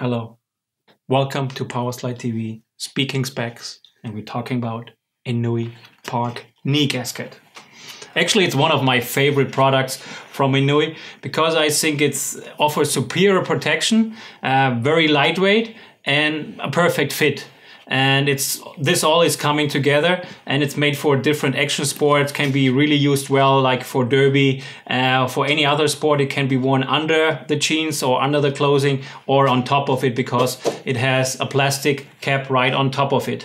Hello. Welcome to Powerslide TV, Speaking Specs, and we're talking about Ennui Park knee gasket. Actually, it's one of my favorite products from Ennui because I think it offers superior protection, uh, very lightweight, and a perfect fit and it's this all is coming together and it's made for different action sports can be really used well like for derby uh, for any other sport it can be worn under the jeans or under the clothing or on top of it because it has a plastic cap right on top of it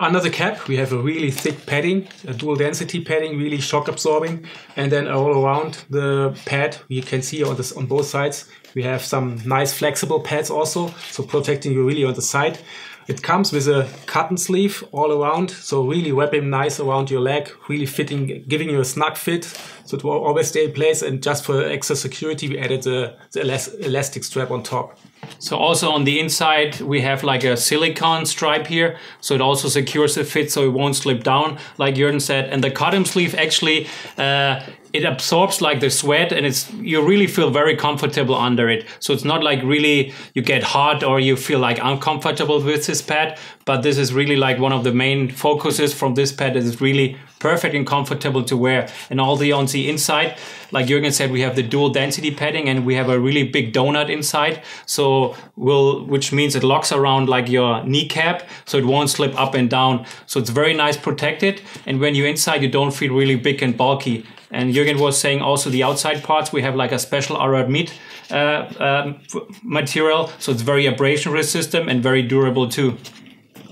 under the cap, we have a really thick padding, a dual density padding, really shock absorbing. And then all around the pad, you can see on, this, on both sides, we have some nice flexible pads also, so protecting you really on the side. It comes with a cotton sleeve all around, so really wrapping nice around your leg, really fitting, giving you a snug fit, so it will always stay in place. And just for extra security, we added the, the elastic strap on top. So also on the inside, we have like a silicone stripe here. So it also secures the fit so it won't slip down, like Jürgen said. And the cotton sleeve actually, uh, it absorbs like the sweat and it's you really feel very comfortable under it. So it's not like really you get hot or you feel like uncomfortable with this pad but this is really like one of the main focuses from this pad is really perfect and comfortable to wear. And all the on the inside like Jürgen said we have the dual density padding and we have a really big donut inside. So will which means it locks around like your kneecap so it won't slip up and down. So it's very nice protected and when you're inside you don't feel really big and bulky and Jürgen was saying also the outside parts, we have like a special Aramid uh, um, material. So it's very abrasion resistant and very durable too.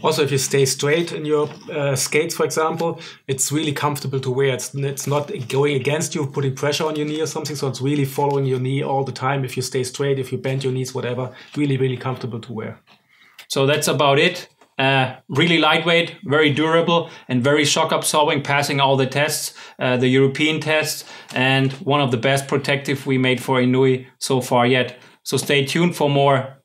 Also, if you stay straight in your uh, skates, for example, it's really comfortable to wear. It's, it's not going against you, putting pressure on your knee or something. So it's really following your knee all the time. If you stay straight, if you bend your knees, whatever, really, really comfortable to wear. So that's about it. Uh, really lightweight, very durable, and very shock absorbing, passing all the tests, uh, the European tests, and one of the best protective we made for Ennui so far yet. So stay tuned for more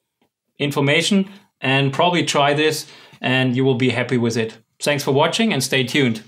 information and probably try this and you will be happy with it. Thanks for watching and stay tuned.